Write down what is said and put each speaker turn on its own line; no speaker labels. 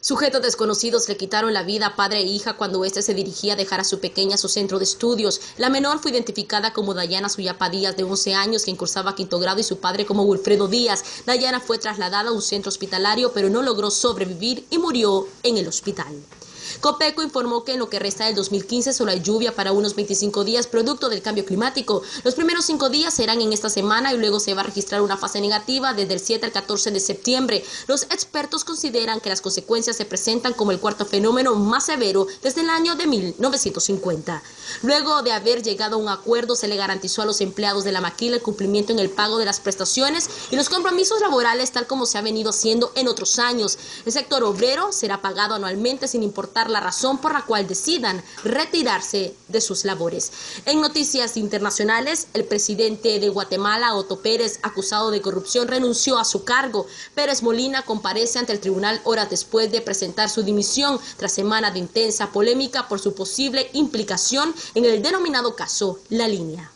Sujetos desconocidos le quitaron la vida a padre e hija cuando éste se dirigía a dejar a su pequeña a su centro de estudios. La menor fue identificada como Dayana Suyapa Díaz, de 11 años, quien cursaba quinto grado, y su padre como Wilfredo Díaz. Dayana fue trasladada a un centro hospitalario, pero no logró sobrevivir y murió en el hospital. Copeco informó que en lo que resta del 2015 solo hay lluvia para unos 25 días producto del cambio climático. Los primeros cinco días serán en esta semana y luego se va a registrar una fase negativa desde el 7 al 14 de septiembre. Los expertos consideran que las consecuencias se presentan como el cuarto fenómeno más severo desde el año de 1950. Luego de haber llegado a un acuerdo, se le garantizó a los empleados de la maquila el cumplimiento en el pago de las prestaciones y los compromisos laborales tal como se ha venido haciendo en otros años. El sector obrero será pagado anualmente sin importar la razón por la cual decidan retirarse de sus labores. En noticias internacionales, el presidente de Guatemala, Otto Pérez, acusado de corrupción, renunció a su cargo. Pérez Molina comparece ante el tribunal horas después de presentar su dimisión tras semana de intensa polémica por su posible implicación en el denominado caso La Línea.